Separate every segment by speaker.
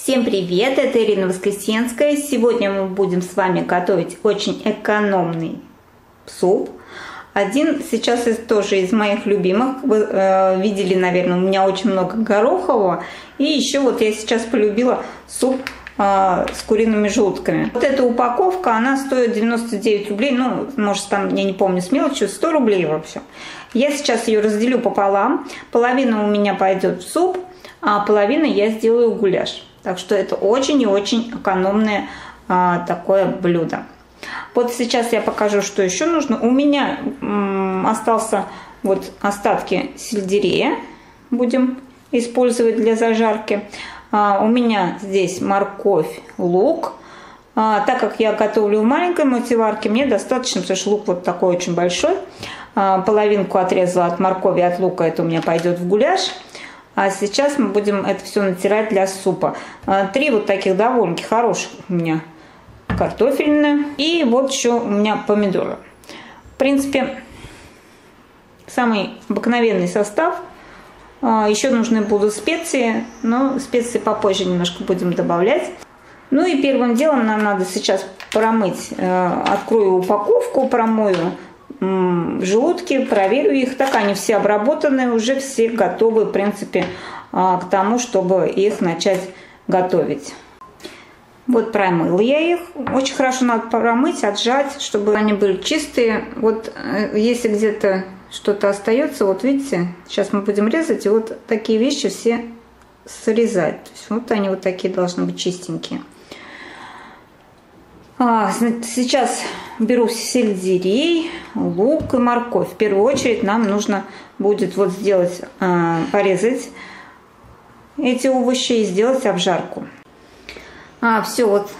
Speaker 1: Всем привет, это Ирина Воскресенская. Сегодня мы будем с вами готовить очень экономный суп. Один сейчас из, тоже из моих любимых. Вы э, видели, наверное, у меня очень много горохового. И еще вот я сейчас полюбила суп э, с куриными желтками. Вот эта упаковка, она стоит 99 рублей. Ну, может, там, я не помню, с мелочью 100 рублей вообще. Я сейчас ее разделю пополам. Половина у меня пойдет в суп, а половина я сделаю гуляш. Так что это очень и очень экономное а, такое блюдо. Вот сейчас я покажу, что еще нужно. У меня м, остался вот остатки сельдерея. Будем использовать для зажарки. А, у меня здесь морковь, лук. А, так как я готовлю в маленькой мультиварке, мне достаточно, потому что лук вот такой очень большой. А, половинку отрезала от моркови, от лука, это у меня пойдет в гуляш. А сейчас мы будем это все натирать для супа. А, три вот таких довольно хороших у меня картофельные. И вот еще у меня помидоры. В принципе, самый обыкновенный состав. А, еще нужны будут специи, но специи попозже немножко будем добавлять. Ну и первым делом нам надо сейчас промыть. Э, открою упаковку, промою желудки, проверю их. Так они все обработаны, уже все готовы, в принципе, а, к тому, чтобы их начать готовить. Вот промыла я их. Очень хорошо надо промыть, отжать, чтобы они были чистые. Вот э, если где-то что-то остается, вот видите, сейчас мы будем резать, и вот такие вещи все срезать. То есть вот они вот такие должны быть чистенькие. А, сейчас беру сельдерей, лук и морковь. В первую очередь нам нужно будет вот сделать, а, порезать эти овощи и сделать обжарку. А, все, вот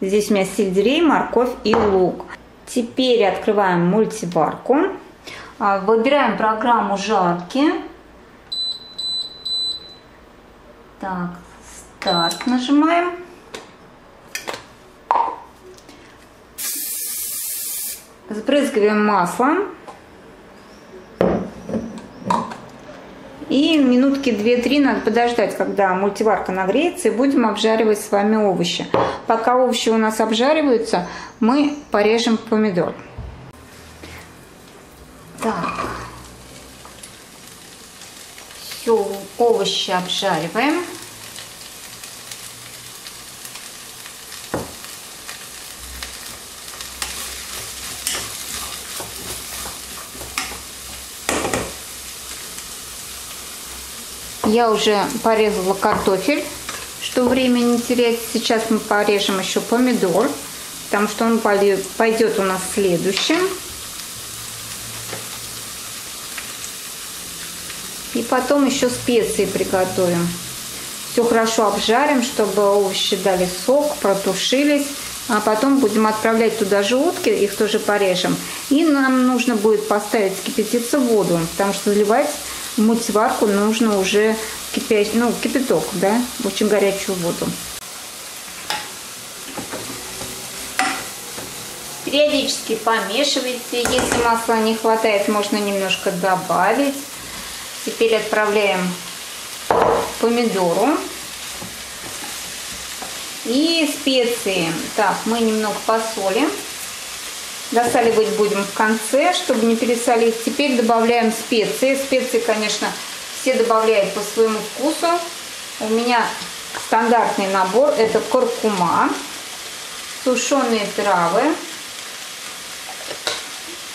Speaker 1: здесь у меня сельдерей, морковь и лук. Теперь открываем мультиварку. А, выбираем программу жарки. Так, старт нажимаем. Сбрызгиваем маслом. И минутки 2-3 надо подождать, когда мультиварка нагреется, и будем обжаривать с вами овощи. Пока овощи у нас обжариваются, мы порежем помидор. Так. Все, овощи обжариваем. Я уже порезала картофель, что время не терять. Сейчас мы порежем еще помидор, потому что он пойдет у нас следующим. И потом еще специи приготовим. Все хорошо обжарим, чтобы овощи дали сок, протушились. А потом будем отправлять туда желудки, их тоже порежем. И нам нужно будет поставить кипятиться воду, потому что заливать в мультиварку нужно уже кипять, ну, кипяток, да, очень горячую воду. Периодически помешивайте. Если масла не хватает, можно немножко добавить. Теперь отправляем помидору. И специи. Так, мы немного посолим. Досаливать будем в конце, чтобы не пересолить. Теперь добавляем специи. Специи, конечно, все добавляют по своему вкусу. У меня стандартный набор. Это куркума, сушеные травы,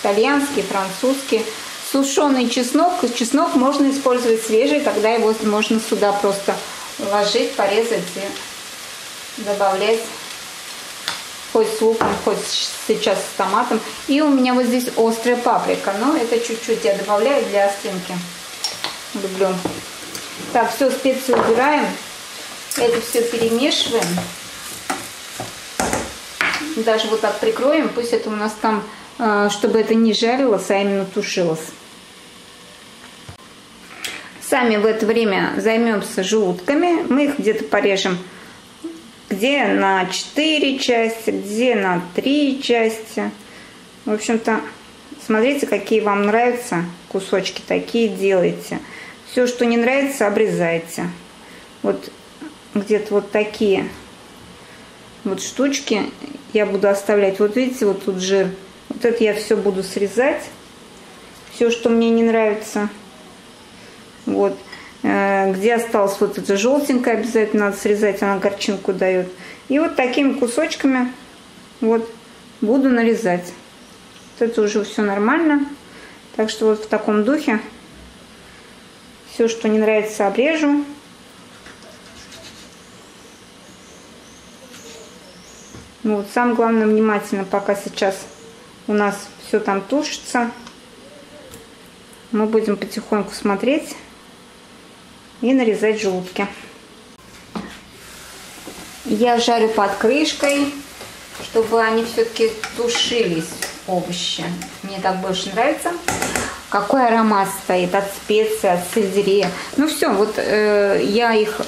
Speaker 1: итальянский, французский. Сушеный чеснок. Чеснок можно использовать свежий, тогда его можно сюда просто ложить, порезать и добавлять хоть с луком, хоть сейчас с томатом. И у меня вот здесь острая паприка, но это чуть-чуть я добавляю для остринки. Люблю. Так, все, специи убираем. Это все перемешиваем. Даже вот так прикроем, пусть это у нас там, э, чтобы это не жарилось, а именно тушилось. Сами в это время займемся желудками. Мы их где-то порежем где на 4 части, где на 3 части. В общем-то, смотрите, какие вам нравятся кусочки, такие делайте. Все, что не нравится, обрезайте. Вот где-то вот такие вот штучки я буду оставлять. Вот видите, вот тут жир. Вот это я все буду срезать. Все, что мне не нравится. Вот. Э, где осталось вот это желтенькое, обязательно надо срезать, она горчинку дает. И вот такими кусочками вот буду нарезать. Вот это уже все нормально. Так что вот в таком духе все, что не нравится, обрежу. Ну вот самое главное внимательно, пока сейчас у нас все там тушится. Мы будем потихоньку смотреть и нарезать желудки. Я жарю под крышкой, чтобы они все-таки тушились, овощи. Мне так больше нравится. Какой аромат стоит от специй, от сельдерея. Ну все, вот э, я их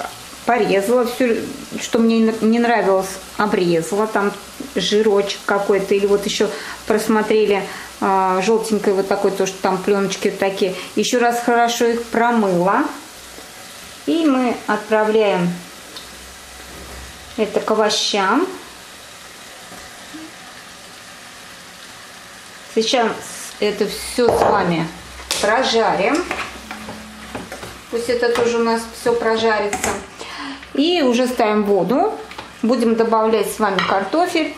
Speaker 1: порезала, все, что мне не нравилось, обрезала, там жирочек какой-то, или вот еще просмотрели а, желтенькой вот такой, то, что там пленочки такие. Еще раз хорошо их промыла. И мы отправляем это к овощам. Сейчас это все с вами прожарим. Пусть это тоже у нас все прожарится. И уже ставим воду. Будем добавлять с вами картофель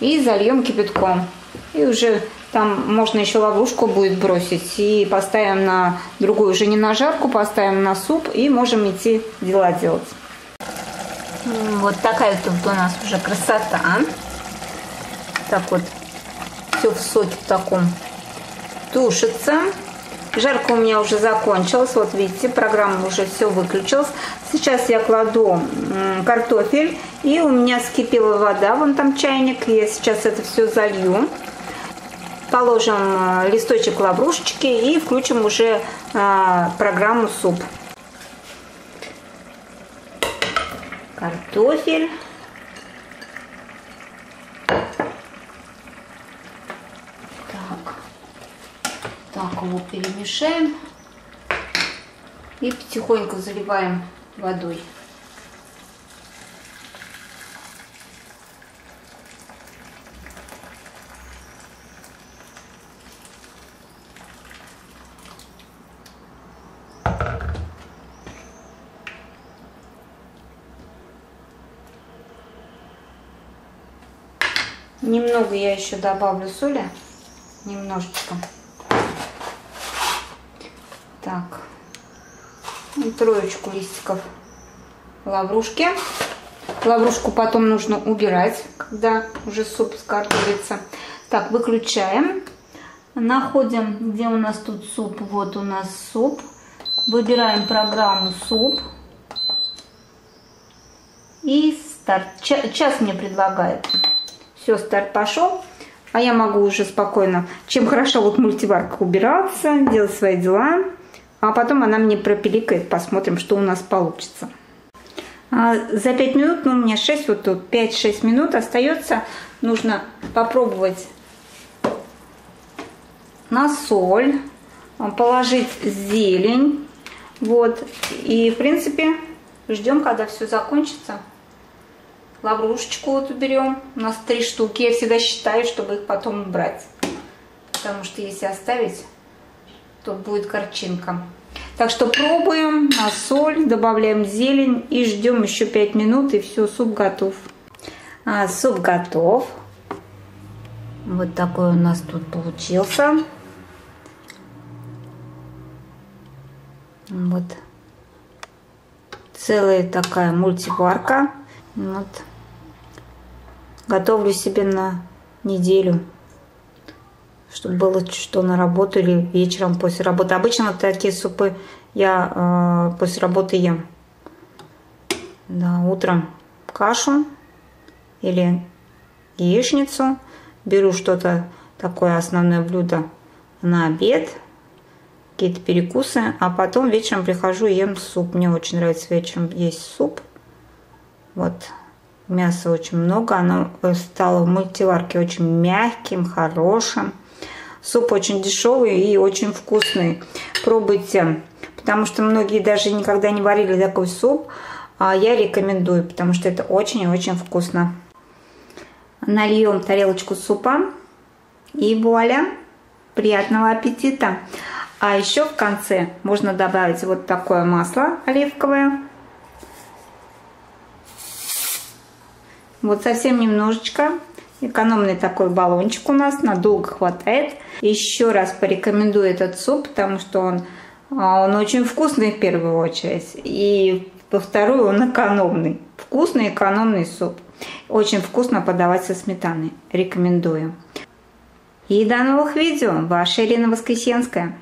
Speaker 1: и зальем кипятком. И уже там можно еще ловушку будет бросить. И поставим на другую, уже не на жарку, поставим на суп. И можем идти дела делать. Вот такая тут у нас уже красота. Так вот, все в соке в таком тушится. Жарко у меня уже закончилось. Вот видите, программа уже все выключилась. Сейчас я кладу картофель. И у меня скипела вода. Вон там чайник. Я сейчас это все залью. Положим э, листочек лаврушечки и включим уже а, программу суп. Картофель. Так, его перемешаем. И потихоньку заливаем водой. Немного я еще добавлю соли, немножечко. Так, и троечку листиков лаврушки. Лаврушку потом нужно убирать, когда уже суп скатывается. Так, выключаем. Находим, где у нас тут суп. Вот у нас суп. Выбираем программу суп. И старт. Час мне предлагает. Все, старт пошел. А я могу уже спокойно, чем хорошо вот мультиварка убираться, делать свои дела. А потом она мне пропиликает, посмотрим, что у нас получится. А за 5 минут, ну у меня 6, вот тут 5-6 минут остается. Нужно попробовать на соль, положить зелень. Вот. И, в принципе, ждем, когда все закончится. Лаврушечку вот уберем. У нас три штуки. Я всегда считаю, чтобы их потом убрать. Потому что если оставить, то будет горчинка. Так что пробуем на соль, добавляем зелень и ждем еще 5 минут и все, суп готов. А, суп готов. Вот такой у нас тут получился. Вот. Целая такая мультиварка. Вот. Готовлю себе на неделю чтобы было что на работу или вечером после работы. Обычно такие супы я э, после работы ем. Да, утром кашу или яичницу. Беру что-то такое основное блюдо на обед, какие-то перекусы, а потом вечером прихожу и ем суп. Мне очень нравится вечером есть суп. Вот, мяса очень много, оно стало в мультиварке очень мягким, хорошим. Суп очень дешевый и очень вкусный. Пробуйте, потому что многие даже никогда не варили такой суп. а я рекомендую, потому что это очень и очень вкусно. Нальем тарелочку супа и вуаля, приятного аппетита! А еще в конце можно добавить вот такое масло оливковое. Вот совсем немножечко. Экономный такой баллончик у нас, надолго хватает. Еще раз порекомендую этот суп, потому что он, а, он очень вкусный в первую очередь. И во вторую он экономный. Вкусный экономный суп. Очень вкусно подавать со сметаной. Рекомендую. И до новых видео. Ваша Ирина Воскресенская.